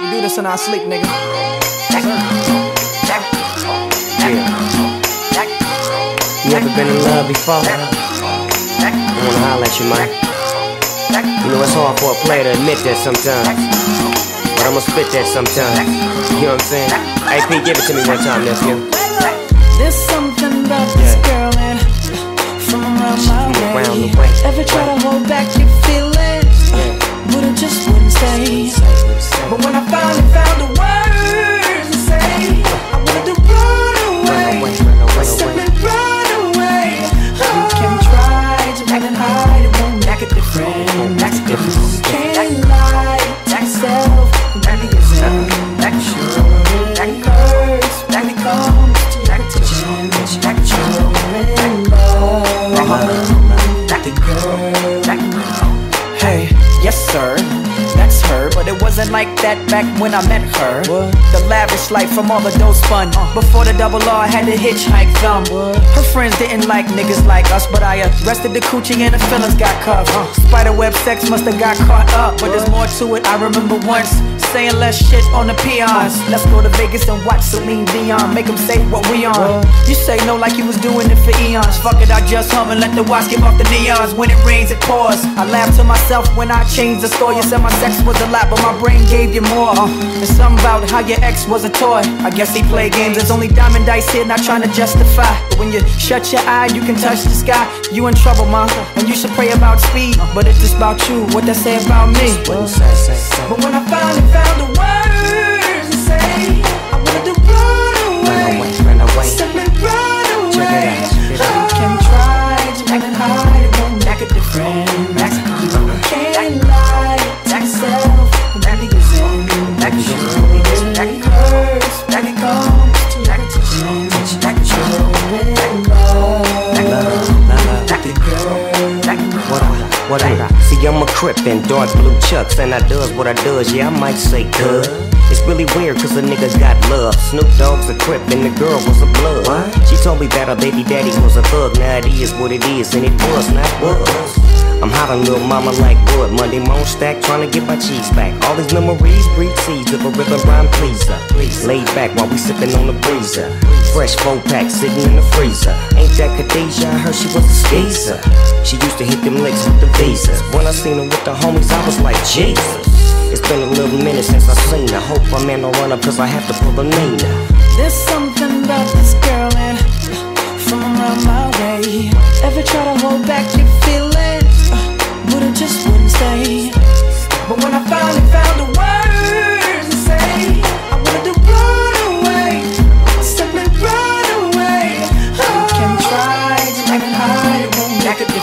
We do this in our sleep, nigga. You ever been in love before? I wanna holler at you, man. You know it's hard for a player to admit that sometimes. But I'ma spit that sometimes. You know what I'm saying? Hey, P, give it to me one time, nephew. Hey, yes sir, that's her. But it wasn't like that back when I met her. The lavish life from all the dough spun. Uh. Before the double R, I had to hitchhike them. Her friends didn't like niggas like us, but I arrested the coochie and the feelings got cuffed. Uh. Spiderweb sex must have got caught up, but there's more to it. I remember once saying less shit on the peons. Let's go to Vegas and watch Celine Dion. Make them say what we on. You say no like you was doing it for eons. Fuck it, I just hum and let the watch give off the neons. When it rains, it pours. I laugh to myself when I change the story. You said my sex was a lot, but my brain gave you more. Uh, and something about how your ex was a toy. I guess he played games. There's only diamond dice here, not trying to justify. But when you shut your eye, you can touch the sky. You in trouble, ma. And you should pray about speed. But if it's about you, what that say about me? But when I finally crip in dark blue chucks, and I does what I does. Yeah, I might say good. It's really weird, cause the niggas got love. Snoop Dogg's a crip, and the girl was a blood. She told me that her baby daddy was a thug. Now it is what it is, and it was not was. I'm hot on little mama like wood. Monday moan stack, trying to get my cheese back. All these memories breed seeds of a rhythm rhyme pleaser. Laid back while we sipping on the breezer. Fresh four pack sitting in the freezer. Ain't that Khadijah? I heard she was a skeezer. She used to hit them licks with the visas. When I seen her with the homies, I was like, Jesus. It's been a little minute since I seen her. Hope my man don't run up cause I have to pull a Nina. There's something about this girl and from around my way. Ever try to